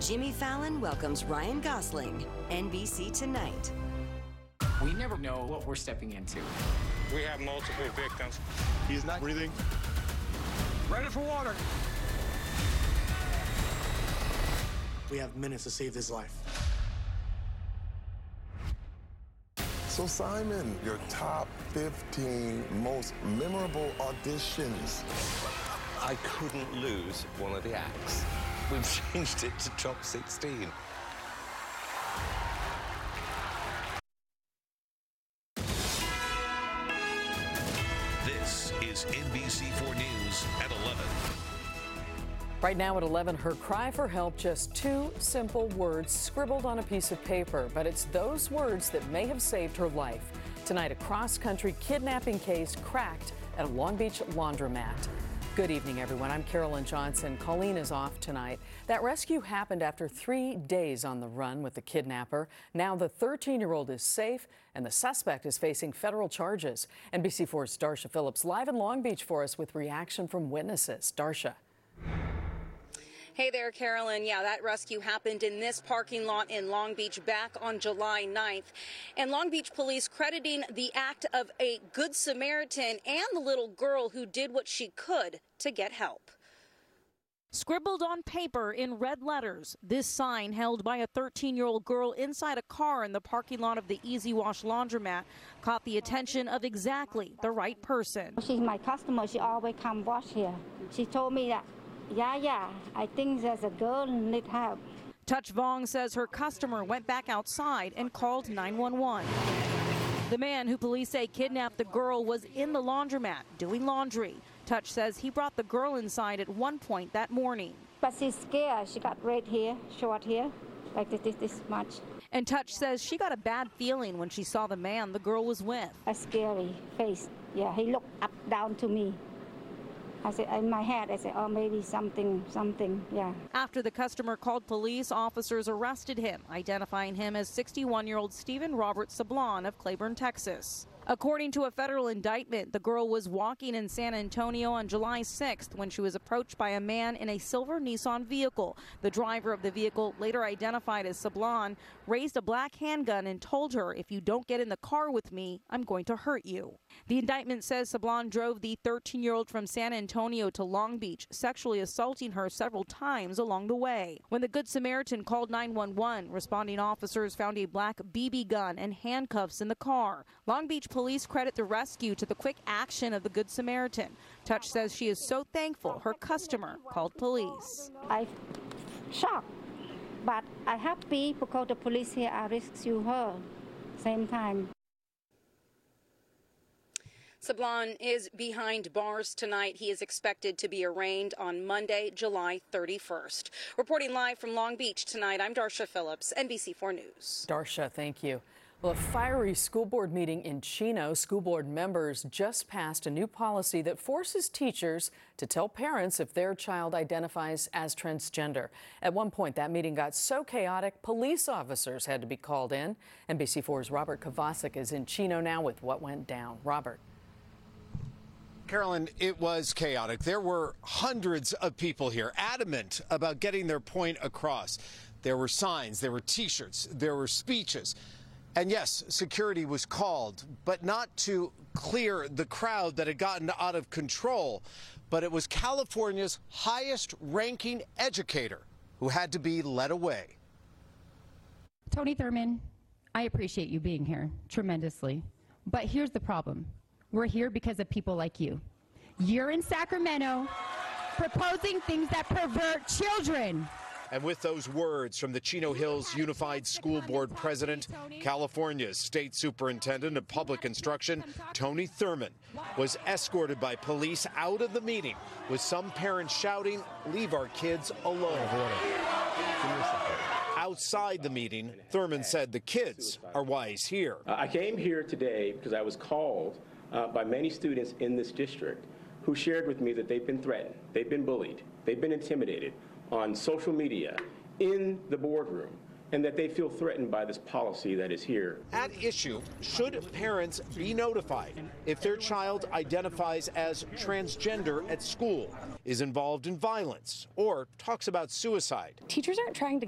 Jimmy Fallon welcomes Ryan Gosling. NBC Tonight. We never know what we're stepping into. We have multiple victims. He's not breathing. Ready for water. We have minutes to save his life. So, Simon, your top 15 most memorable auditions. I couldn't lose one of the acts. We've changed it to top 16. This is NBC4 News at 11. Right now at 11, her cry for help just two simple words scribbled on a piece of paper, but it's those words that may have saved her life. Tonight, a cross country kidnapping case cracked at a Long Beach laundromat. Good evening, everyone. I'm Carolyn Johnson. Colleen is off tonight. That rescue happened after three days on the run with the kidnapper. Now the 13 year old is safe and the suspect is facing federal charges. NBC4's Darsha Phillips live in Long Beach for us with reaction from witnesses. Darsha. Hey there, Carolyn. Yeah, that rescue happened in this parking lot in Long Beach back on July 9th. And Long Beach police crediting the act of a good Samaritan and the little girl who did what she could to get help. Scribbled on paper in red letters, this sign held by a 13 year old girl inside a car in the parking lot of the Easy Wash laundromat caught the attention of exactly the right person. She's my customer. She always come wash here. She told me that yeah, yeah. I think there's a girl need help. Touch Vong says her customer went back outside and called 911. The man who police say kidnapped the girl was in the laundromat doing laundry. Touch says he brought the girl inside at one point that morning. But she's scared. She got red hair, short hair, like this, this much. And Touch says she got a bad feeling when she saw the man the girl was with. A scary face. Yeah, he looked up down to me. I said, in my head, I said, oh, maybe something, something, yeah. After the customer called police, officers arrested him, identifying him as 61 year old Stephen Robert Sablan of Cleburne, Texas. According to a federal indictment, the girl was walking in San Antonio on July 6th when she was approached by a man in a silver Nissan vehicle. The driver of the vehicle, later identified as Sablan, raised a black handgun and told her, If you don't get in the car with me, I'm going to hurt you. The indictment says Sablan drove the 13 year old from San Antonio to Long Beach, sexually assaulting her several times along the way. When the Good Samaritan called 911, responding officers found a black BB gun and handcuffs in the car. Long Beach police credit the rescue to the quick action of the Good Samaritan. Touch says she is so thankful her customer called police. I shocked, but I happy because the police here are rescue her same time. Sablan is behind bars tonight. He is expected to be arraigned on Monday, July 31st. Reporting live from Long Beach tonight, I'm Darsha Phillips, NBC4 News. Darsha, thank you. Well, a fiery school board meeting in Chino. School board members just passed a new policy that forces teachers to tell parents if their child identifies as transgender. At one point, that meeting got so chaotic, police officers had to be called in. NBC4's Robert Kovacic is in Chino now with what went down. Robert. Carolyn, it was chaotic. There were hundreds of people here adamant about getting their point across. There were signs, there were t shirts, there were speeches. And yes, security was called, but not to clear the crowd that had gotten out of control, but it was California's highest ranking educator who had to be led away. Tony Thurmond, I appreciate you being here tremendously. But here's the problem we're here because of people like you. You're in Sacramento proposing things that pervert children. And with those words from the Chino Hills Unified School Board president, California's state superintendent of public instruction, Tony Thurmond, was escorted by police out of the meeting with some parents shouting, Leave our kids alone. Outside the meeting, Thurmond said the kids are why he's here. I came here today because I was called uh, by many students in this district who shared with me that they've been threatened, they've been bullied, they've been intimidated on social media, in the boardroom, and that they feel threatened by this policy that is here. At issue, should parents be notified if their child identifies as transgender at school, is involved in violence, or talks about suicide? Teachers aren't trying to